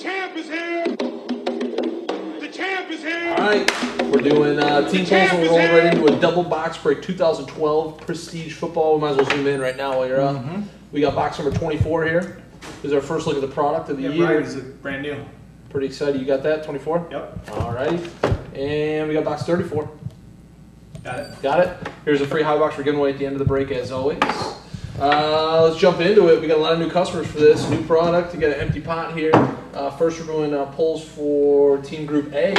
champ is here. The champ is here. All right, we're doing uh, team polls and we're rolling right into a double box break 2012 Prestige Football. We might as well zoom in right now while you're up. We got box number 24 here. This is our first look at the product of the Yeah, year. Brian is brand new. Pretty excited. You got that 24? Yep, All right, and we got box 34. got it. Got it. Here's a free high box we're giving away at the end of the break, as always. Uh, let's jump into it. We got a lot of new customers for this new product. You got an empty pot here. Uh, first, we're doing uh, polls for Team Group A.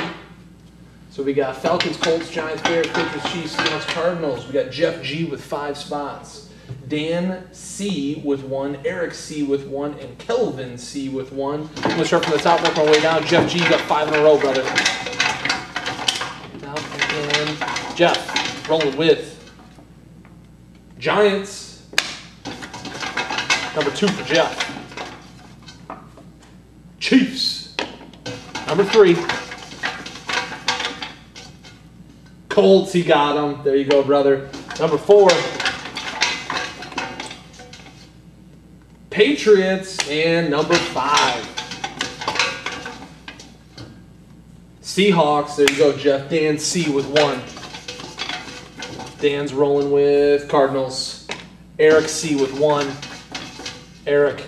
So we got Falcons, Colts, Giants, Bears, Patriots, Chiefs, Seahawks, Cardinals. We got Jeff G with five spots. Dan C with one, Eric C with one, and Kelvin C with one. I'm gonna start from the top, work my way down. Jeff G got five in a row, brother. Jeff rolling with Giants. Number two for Jeff. Chiefs. Number three. Colts, he got them. There you go, brother. Number four. Patriots. And number five. Seahawks. There you go, Jeff. Dan C with one. Dan's rolling with Cardinals. Eric C with one. Eric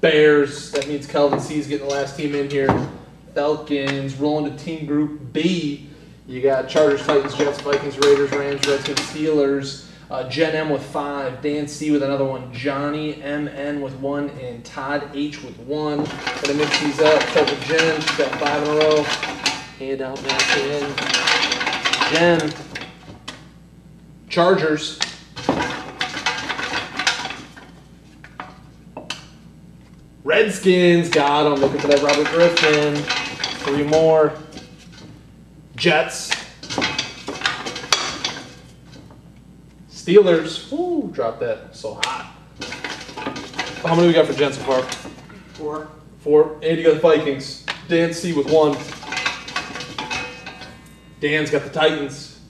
Bears. That means Calvin C is getting the last team in here. Falcons rolling to Team Group B. You got Chargers, Titans, Jets, Vikings, Raiders, Rams, Redskins, Steelers. Uh, Jen M with five, Dan C with another one, Johnny MN with one, and Todd H with one. Gonna mix these up. Start with Jen. She's got five in a row. Hand out back in. Jen. Chargers. Redskins got him. Looking for that Robert Griffin. Three more. Jets. Steelers. Ooh, drop that. So hot. How many we got for Jensen Park? Four. Four. And you got the Vikings. Dan C with one. Dan's got the Titans.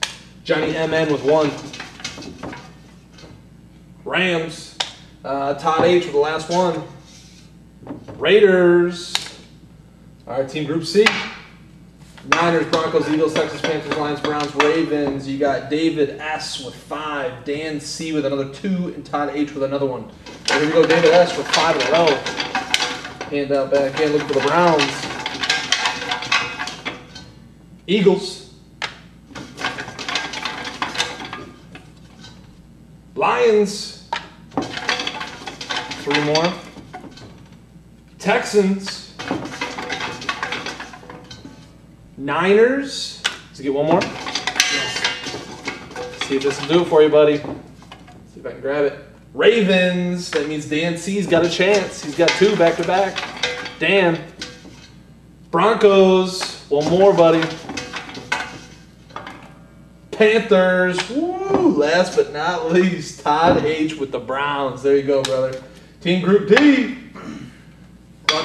Johnny MN with one. Rams. Uh, Todd H with the last one. Raiders. All right, Team Group C. Niners, Broncos, Eagles, Texans Panthers, Lions, Browns, Ravens. You got David S with five, Dan C with another two, and Todd H with another one. So here we go, David S with five in a row. Hand out back in, looking for the Browns. Eagles. Lions. Three more. Texans. Niners. Let's get one more. See if this will do it for you, buddy. See if I can grab it. Ravens. That means Dan C's got a chance. He's got two back to back. Dan. Broncos. One more, buddy. Panthers. Woo! Last but not least, Todd H with the Browns. There you go, brother. Team Group D.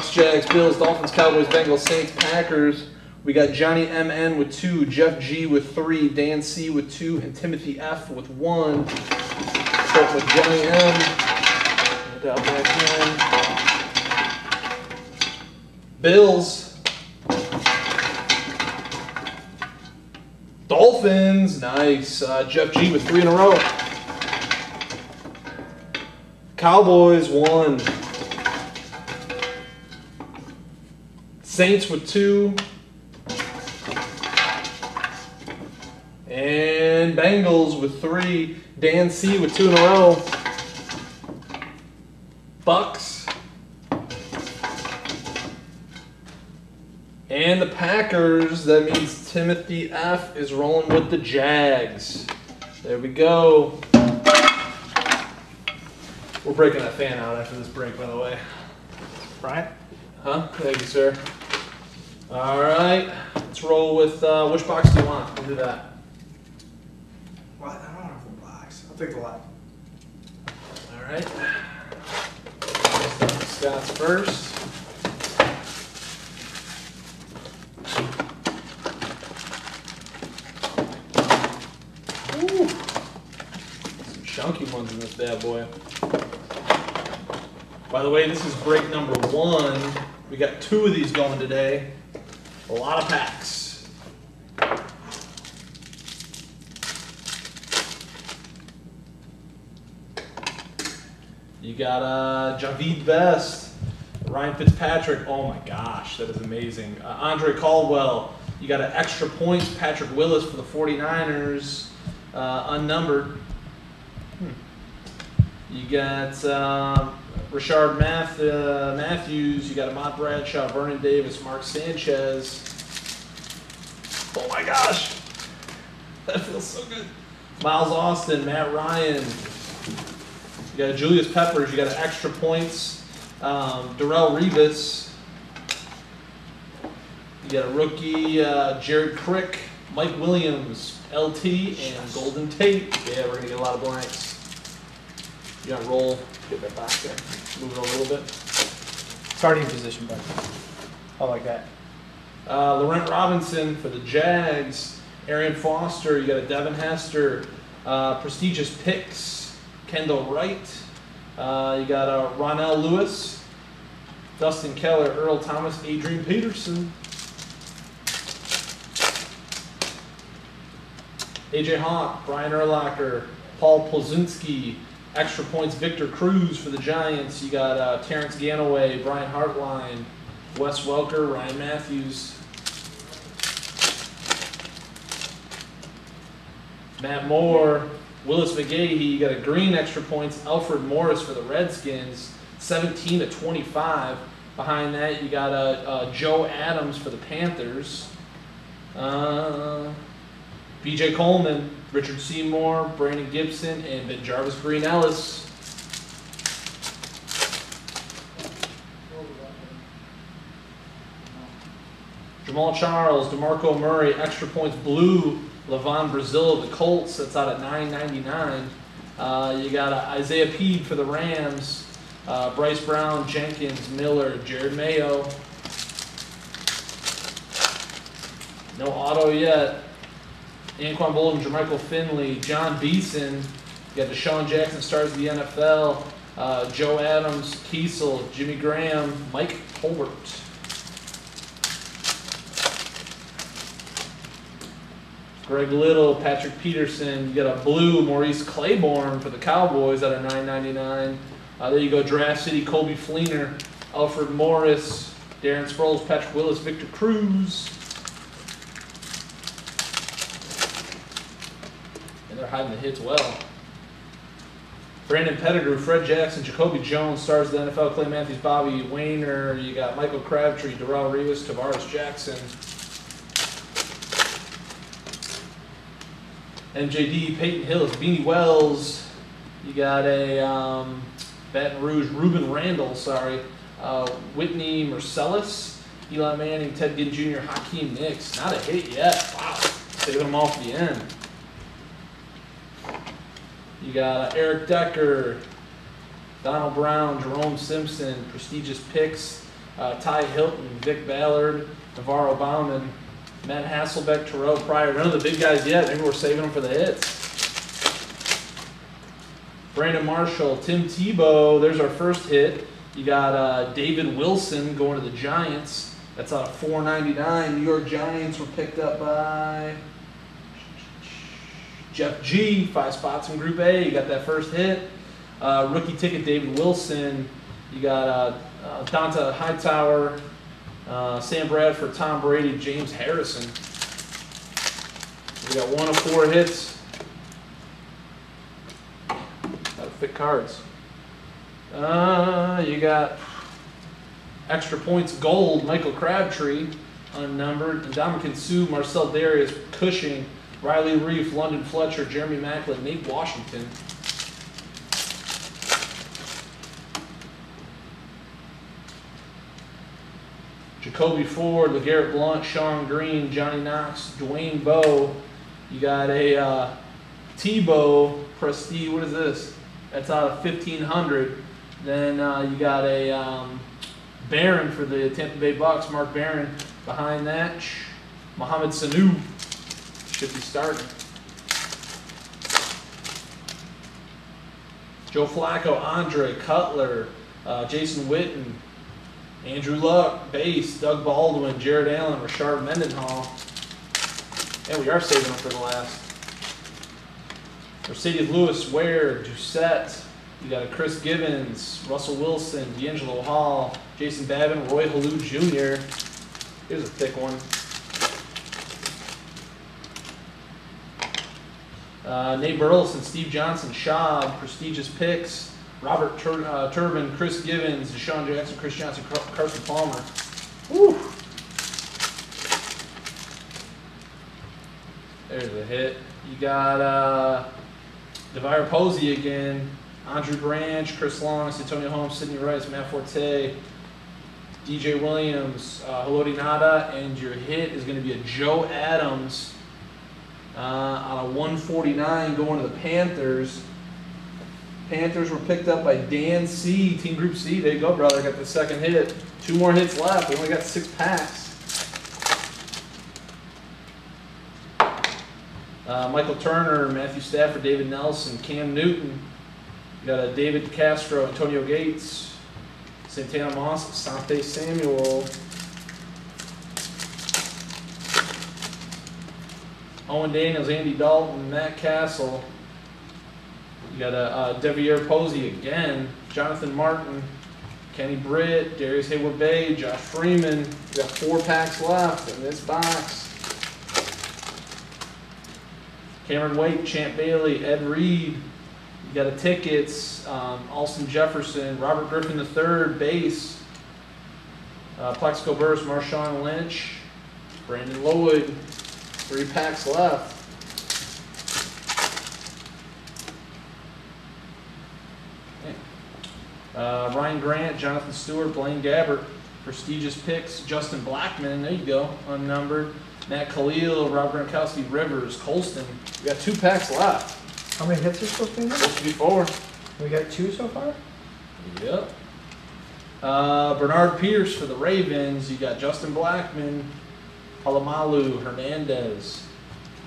Bucks, Jags, Bills, Dolphins, Cowboys, Bengals, Saints, Packers. We got Johnny MN with two, Jeff G with three, Dan C with two, and Timothy F with one. Start with Johnny M. Out back in. Bills. Dolphins, nice. Uh, Jeff G with three in a row. Cowboys, one. Saints with two. And Bengals with three. Dan C with two in a row. Bucks. And the Packers, that means Timothy F is rolling with the Jags. There we go. We're breaking that fan out after this break, by the way. Brian? Huh? Thank you, sir. All right, let's roll with uh, which box do you want? We'll do that. What? I don't want a full box. I'll take the lot. All right. Scott's first. Ooh. Some chunky ones in this bad boy. By the way, this is break number one. We got two of these going today. A lot of packs. You got uh, Jahvid Best, Ryan Fitzpatrick. Oh my gosh, that is amazing. Uh, Andre Caldwell. You got an extra points. Patrick Willis for the 49ers, uh, unnumbered. You got um, Richard Math, uh, Matthews. You got Ahmad Bradshaw, Vernon Davis, Mark Sanchez. Oh my gosh, that feels so good. Miles Austin, Matt Ryan. You got Julius Peppers. You got extra points. Um, Darrelle Revis. You got a rookie, uh, Jared Crick, Mike Williams, LT, and Golden Tate. Yeah, we're gonna get a lot of blanks. You gotta roll, get that back there, move it a little bit. Starting position, but I like that. Uh, Laurent Robinson for the Jags. Arian Foster, you got a Devin Hester. Uh, prestigious picks. Kendall Wright. Uh, you got uh, Ronnell Lewis. Dustin Keller, Earl Thomas, Adrian Peterson. AJ Hawk, Brian Urlacher, Paul Posluszny, extra points, Victor Cruz for the Giants. You got uh, Terrance Ganaway, Brian Hartline, Wes Welker, Ryan Mathews, Matt Moore, Willis McGahee. You got a green extra points, Alfred Morris for the Redskins, 17 to 25. Behind that, you got uh, uh, Joe Adams for the Panthers. Uh, BJ Coleman, Richard Seymour, Brandon Gibson, and BenJarvus Green-Ellis. Jamal Charles, DeMarco Murray, extra points blue, LaVon Brazill of the Colts, that's out at 9.99. Uh, you got uh, Isaiah Pead for the Rams, uh, Bryce Brown, Jenkins, Miller, Jerod Mayo. No auto yet. Anquan Boldin, Jermichael Finley, Jon Beason. You got DeSean Jackson stars of the NFL. Uh, Joe Adams, Kiesel, Jimmy Graham, Mike Holbert. Greg Little, Patrick Peterson. You got a blue Morris Claiborne for the Cowboys at a 9.99. Uh, there you go, Draft City, Coby Fleener, Alfred Morris, Darren Sproles, Patrick Willis, Victor Cruz. And they're hiding the hits well. Brandon Pettigrew, Fred Jackson, Jacoby Jones, stars of the NFL, Clay Matthews, Bobby Wayner. You got Michael Crabtree, Darrelle Revis, Tarvaris Jackson. MJD, Peyton Hillis, Beanie Wells. You got a um, Baton Rouge, Rueben Randle, sorry. Uh, Whitney Mercilus, Eli Manning, Ted Ginn Jr., Hakeem Nicks. Not a hit yet. Wow. Saving them all for the end. You got uh, Eric Decker, Donald Brown, Jerome Simpson, prestigious picks, uh, Ty Hilton, Vic Ballard, NaVorro Bowman, Matt Hasselbeck, Terrelle Pryor. None of the big guys yet. Maybe we're saving them for the hits. Brandon Marshall, Tim Tebow. There's our first hit. You got uh, David Wilson going to the Giants. That's out of 499. New York Giants were picked up by Jeff G. Five spots in Group A. You got that first hit. Uh, rookie ticket, David Wilson. You got uh, uh, Dont'a Hightower, uh, Sam Bradford, Tom Brady, James Harrison. We got one of four hits. Got to fit cards. Uh, you got extra points gold, Michael Crabtree, unnumbered, Ndamukong Suh, Marcell Dareus, Cushing, Riley Reiff, London Fletcher, Jeremy Maclin, Nate Washington. Jacoby Ford, LeGarrette Blount, Shonn Greene, Johnny Knox, Dwayne Bowe. You got a uh, Tebow Prestige. What is this? That's out of 1500. Then uh, you got a um, Barron for the Tampa Bay Bucks, Mark Barron. Behind that, Mohamed Sanu should be starting. Joe Flacco, Andre Cutler, Uh, Jason Witten, Andrew Luck, Bass, Doug Baldwin, Jared Allen, Richard Mendenhall. And we are saving them for the last. Marcedes Lewis, Ware, Doucette. You got a Chris Gibbons, Russell Wilson, DeAngelo Hall, Jason Babin, Roy Helu Jr. Here's a thick one. Uh, Nate Burleson, Steve Johnson, Schaub, prestigious picks. Robert Tur- uh, Turbin, Chris Givens, DeSean Jackson, Chris Johnson, Car- Carson Palmer. Woo! There's a hit. You got uh, DeVier Posey again, Andrew Branch, Chris Long, Antonio Holmes, Sidney Rice, Matt Forte, DJ Williams, uh, Haloti Ngata, and your hit is going to be a Joe Adams uh, on a 149 going to the Panthers. Panthers were picked up by Dan C, Team Group C. There you go, brother. Got the second hit. Two more hits left. We only got six packs. Uh, Michael Turner, Matthew Stafford, David Nelson, Cam Newton. You got a David Castro, Antonio Gates, Santana Moss, Sante Samuel. Owen Daniels, Andy Dalton, Matt Cassel. You got a uh, DeVier Posey again, Jonathan Martin, Kenny Britt, Darrius Heyward-Bey, Josh Freeman. We got four packs left in this box. Cameron Wake, Champ Bailey, Ed Reed. You got a tickets, um, Alshon Jefferson, Robert Griffin III, base. Uh, Plaxico Burress, Marshawn Lynch, Brandon Lloyd. Three packs left. Uh, Ryan Grant, Jonathan Stewart, Blaine Gabbert, prestigious picks. Justin Blackmon, there you go, unnumbered. Matt Kalil, Rob Gronkowski, Rivers, Colston. We got two packs left. How many hits are supposed to be there? Supposed to be four. We got two so far? Yep. Uh, Bernard Pierce for the Ravens. You got Justin Blackmon, Polamalu, Hernandez,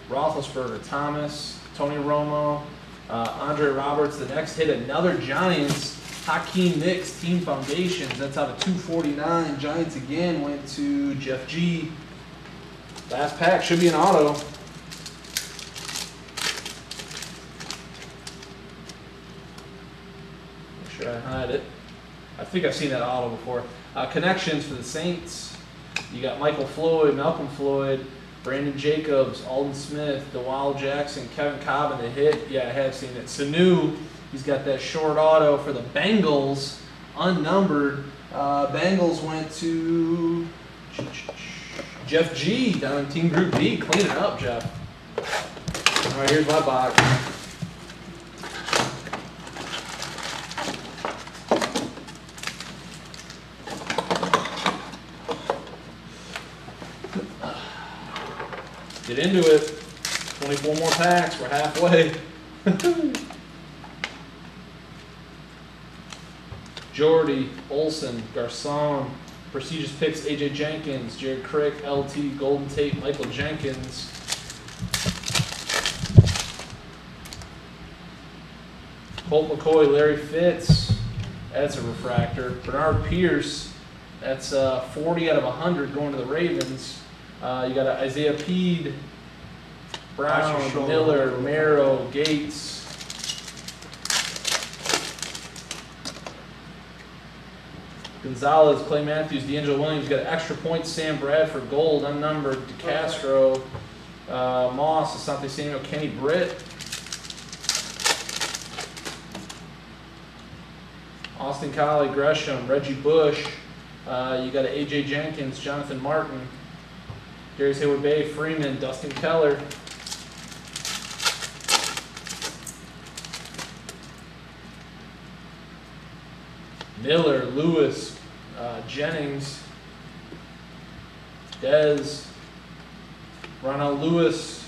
Roethlisberger, Thomas, Tony Romo, uh, Andre Roberts. The next hit, another Giants. Hakeem Nicks, Team Foundations. That's out of 249. Giants again went to Jeff G. Last pack should be an auto. Make sure I hide it. I think I've seen that auto before. Uh, connections for the Saints. You got Michael Floyd, Malcolm Floyd, Brandon Jacobs, Aldon Smith, DeWall Jackson, Kevin Kolb in the hit. Yeah, I have seen it. Sanu, he's got that short auto for the Bengals, unnumbered. Uh, Bengals went to Jeff G down in Team Group B. Clean it up, Jeff. All right, here's my box. Get into it. 24 more packs. We're halfway. Jordy, Olson, Garcon, prestigious picks AJ Jenkins, Jared Crick, LT, Golden Tate, Michael Jenkins. Colt McCoy, Larry Fitz, that's a refractor. Bernard Pierce, that's uh, 40 out of 100 going to the Ravens. Uh, you got Isaiah Pead, Brown, Watch your shoulder. Miller, Merrill, Gates. Gonzalez, Clay Matthews, DeAngelo Williams, got extra points, Sam Bradford, Gold, unnumbered, DeCastro, uh, Moss, Asante Samuel, Kenny Britt. Austin Collie, Gresham, Reggie Bush, uh, you got a AJ Jenkins, Jonathan Martin, Darrius Heyward-Bey, Freeman, Dustin Keller. Miller, Lewis, uh, Jennings, Dez, Ronald Lewis,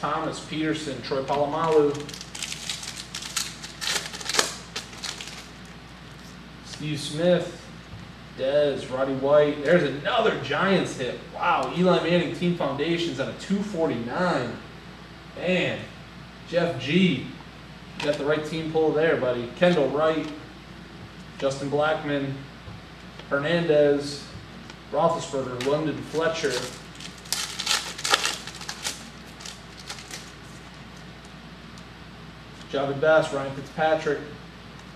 Thomas Peterson, Troy Polamalu, Steve Smith, Dez, Roddy White. There's another Giants hit. Wow, Eli Manning Team Foundations on a 249. Man, Jeff G. You got the right team pull there, buddy. Kendall Wright, Justin Blackmon, Hernandez, Roethlisberger, London Fletcher. Jahvid Best, Ryan Fitzpatrick,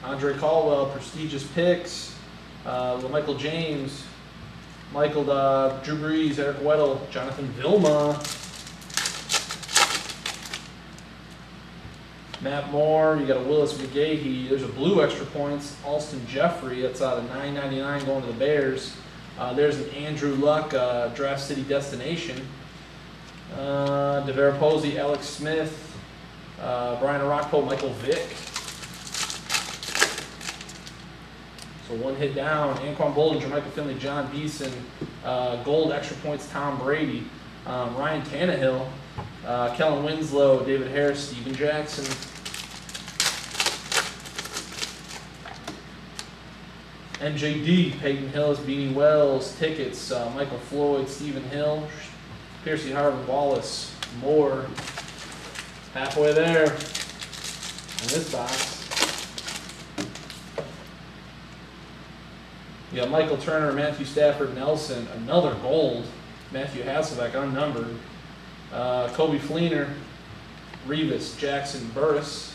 Andre Caldwell, prestigious picks, uh, Michael James, Michael uh, Drew Brees, Eric Weddle, Jonathan Vilma, Matt Moore, you got a Willis McGahee. There's a blue extra points. Alshon Jeffery, that's out of 9.99 going to the Bears. Uh, there's an Andrew Luck, uh, draft city destination. Uh, DeVier Posey, Alex Smith, uh, Brian Rockpo, Michael Vick. So one hit down. Anquan Bollinger, Michael Finley, Jon Beason, uh, gold extra points, Tom Brady, um, Ryan Tannehill, uh, Kellen Winslow, David Harris, Steven Jackson. MJD, Peyton Hillis, Beanie Wells, tickets, uh, Michael Floyd, Stephen Hill, Percy Harvin, Wallace, Moore. Halfway there in this box. You got Michael Turner, Matthew Stafford, Nelson, another gold. Matthew Hasselbeck, unnumbered. Uh, Coby Fleener, Revis, Jackson, Burris.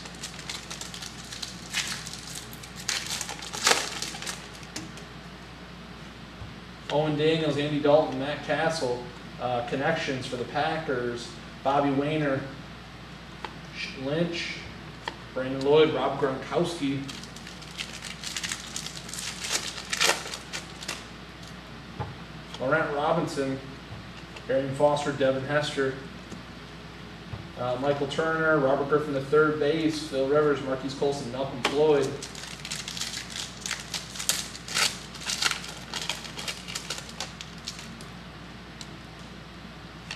Owen Daniels, Andy Dalton, Matt Cassel, uh, connections for the Packers, Bobby Wayner, Lynch, Brandon Lloyd, Rob Gronkowski. Laurent Robinson, Arian Foster, Devin Hester, uh, Michael Turner, Robert Griffin the third base, Phil Rivers, Marques Colston, Malcolm Floyd.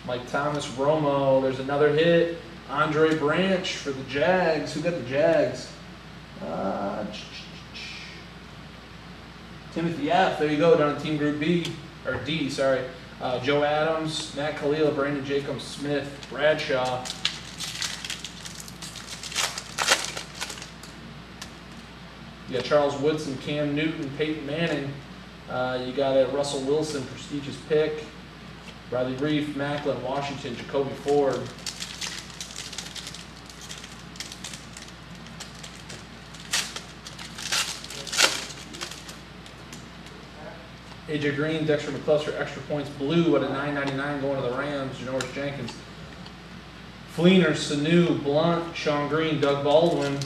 Mike Thomas, Romo, there's another hit. Andre Branch for the Jags. Who got the Jags? Uh, Timothy F. There you go, down in Team Group B, or D, sorry. Uh, Joe Adams, Matt Kalil, Brandon Jacobs Smith, Bradshaw. You got Charles Woodson, Cam Newton, Peyton Manning. Uh, you got a Russell Wilson, prestigious pick. Riley Reiff, Maclin, Washington, Jacoby Ford. AJ Green, Dexter McCluster, extra points, blue at a 9.99 going to the Rams. Janoris Jenkins, Fleener, Sanu, Blount, Shonn Greene, Doug Baldwin.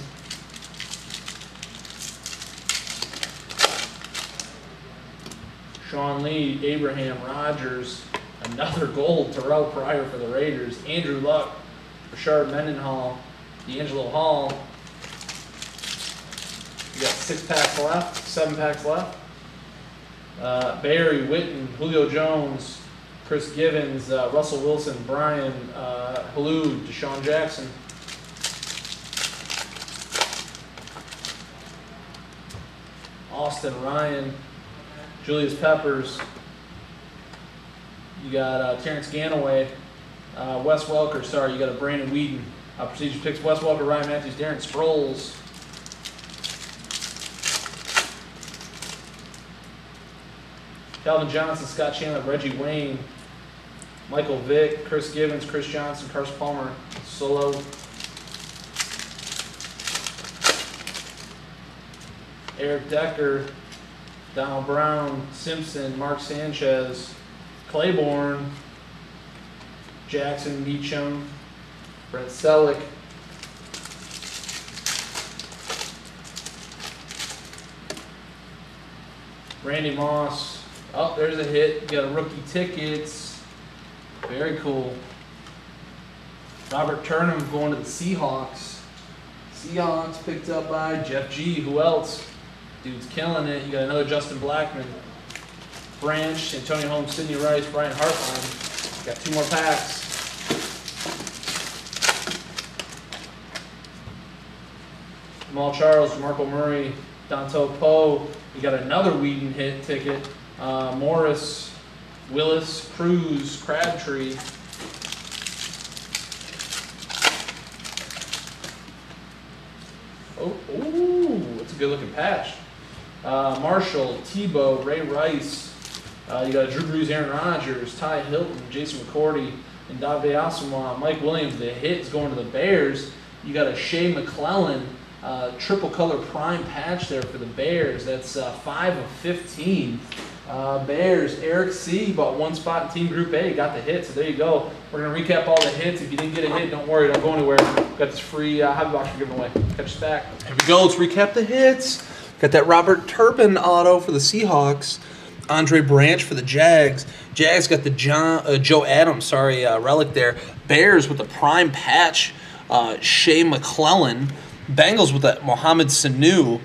Sean Lee, Abraham Rogers, another gold, Terrelle Pryor for the Raiders, Andrew Luck, Rashard Mendenhall, DeAngelo Hall. You got six packs left, seven packs left. Uh, Barry, Witten, Julio Jones, Chris Givens, uh, Russell Wilson, Brian, uh, Helu, DeSean Jackson. Austin Ryan, Julius Peppers. You got uh, Terrance Ganaway, uh, Wes Welker, sorry, you got a Brandon Weeden. Uh, procedure picks Wes Welker, Ryan Mathews, Darren Sproles. Calvin Johnson, Scott Chandler, Reggie Wayne, Michael Vick, Chris Givens, Chris Johnson, Carson Palmer, Solo. Eric Decker, Donald Brown, Simpson, Mark Sanchez, Claiborne, Jackson Meacham, Brent Celek. Randy Moss. Oh, there's a hit. You got a rookie tickets. Very cool. Robert Turnham going to the Seahawks. Seahawks picked up by Jeff G. Who else? Dude's killing it. You got another Justin Blackmon. Branch, Antonio Holmes, Sidney Rice, Brian Hartline. Got two more packs. Jamal Charles, Marco Murray, Donto Poe. You got another Weeden hit ticket. Uh, Morris, Willis, Cruz, Crabtree. Oh, ooh, it's a good looking patch. uh, Marshall, Tebow, Ray Rice. Uh, you got Drew Brees, Aaron Rodgers, Ty Hilton, Jason McCourty, and Dave Asamoah. Mike Williams, the hit is going to the Bears. You got a Shea McClellin, uh, triple color prime patch there for the Bears. That's uh, 5 of 15. Uh, Bears, Eric C. bought one spot in Team Group A, got the hit. So there you go. We're going to recap all the hits. If you didn't get a hit, don't worry, don't go anywhere. Got this free uh, hobby box we're giving away. Catch us back. Here we go. Let's recap the hits. Got that Robert Turbin auto for the Seahawks. Andre Branch for the Jags. Jags got the John, uh, Joe Adams, sorry, uh, relic there. Bears with the prime patch. Uh, Shea McClellin. Bengals with that Mohamed Sanu.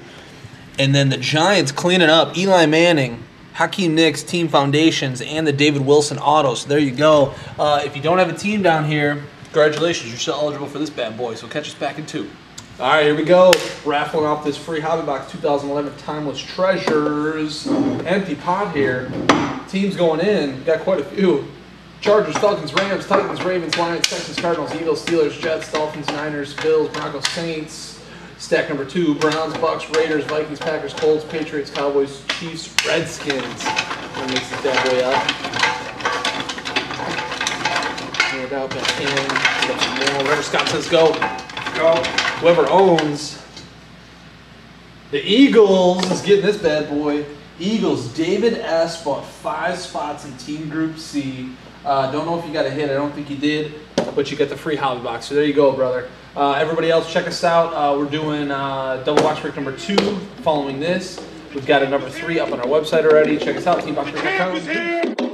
And then the Giants cleaning up. Eli Manning, Hakeem Nicks, Team Foundations, and the David Wilson auto. So there you go. Uh, if you don't have a team down here, congratulations. You're still eligible for this bad boy. So catch us back in two. All right, here we go. Raffling off this free Hobby Box 2011 Timeless Treasures. Empty pot here. Teams going in. Got quite a few. Chargers, Falcons, Rams, Titans, Ravens, Lions, Texans, Cardinals, Eagles, Steelers, Jets, Dolphins, Niners, Bills, Broncos, Saints. Stack number two, Browns, Bucks, Raiders, Vikings, Packers, Colts, Patriots, Cowboys, Chiefs, Redskins. Gonna mix this bad boy up. Hand out back in. Get some more. Whatever Scott says go. Go. Whoever owns the Eagles is getting this bad boy. Eagles, David S. bought five spots in Team Group C. Uh, don't know if you got a hit. I don't think you did, but you got the free hobby box. So there you go, brother. Uh, everybody else, check us out. Uh, we're doing uh, double box break number two following this. We've got a number three up on our website already. Check us out, teamboxbreak.com.